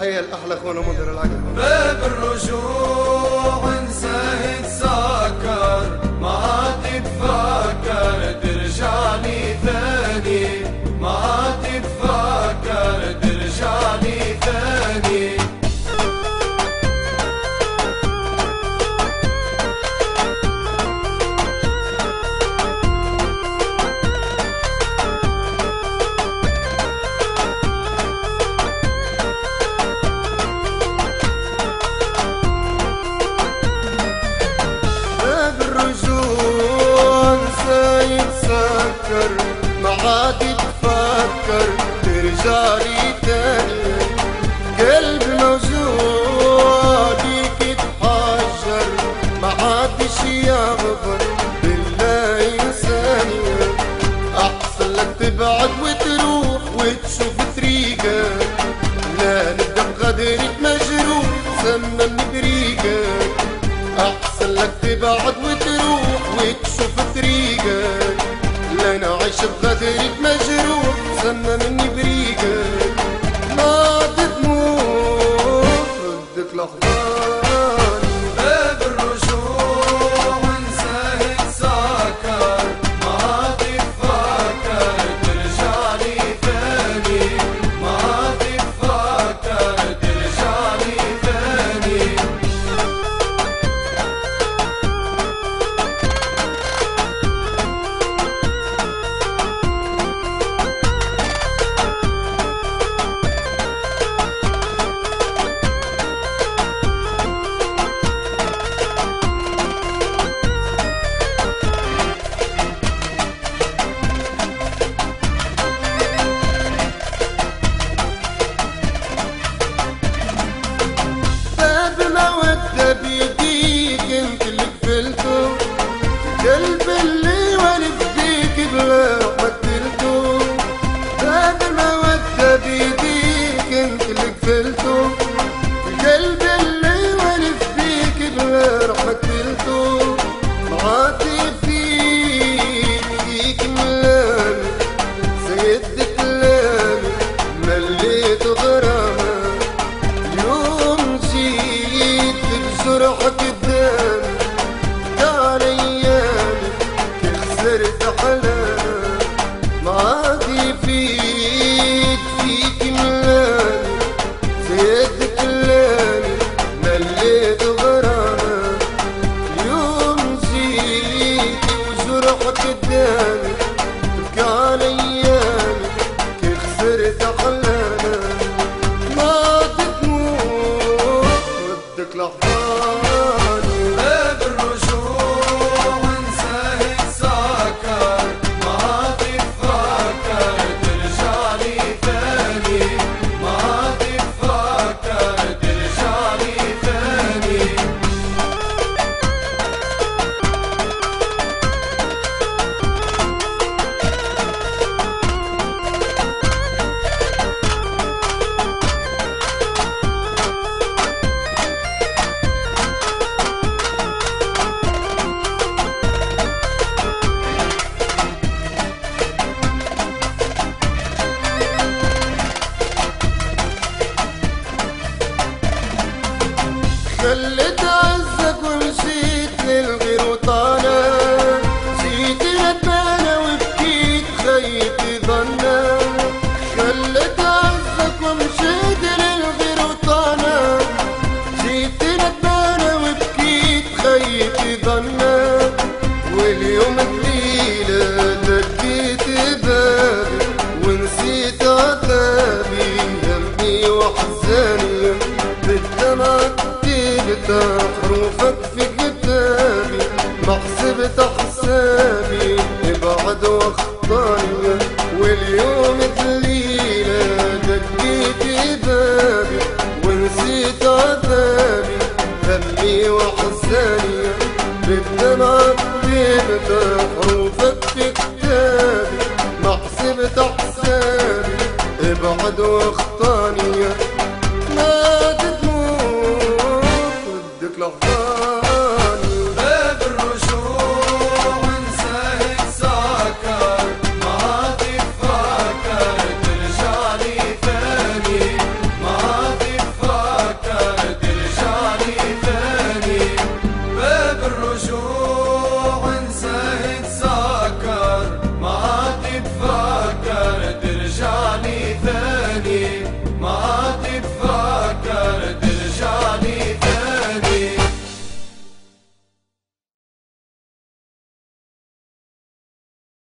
تحية لأحلى خونا منذر العقل. باب الرجوع. تفكر ما عاد تفكر ترجع لي تاني. قلبي موجوع ليك اتحجر ما عادش يغفر بالله إنساني أحسن لك تبعد وتروح وتشوف تريد مجروح سمم فرحة الدم دار ايامي تخسر احلامي ما عادي فيك فيك ملاني زيد كلامي مليت غرامي يوم جيت وجرحة قدامي تبكى على ايامي تخسر احلامي خيتي ظنا واليوم الليلة دقيت بابي ونسيت عذابي. همي وحزاني بالدمع كتبت حروفك في كتابي. ما حسبت حسابي ابعد وأخطاني. واليوم الليلة دقيت بابي ونسيت عذابي. همي وحزاني بالدمع كتبت حروفك في كتابي ما حسبت حسابي ابعد واخطاني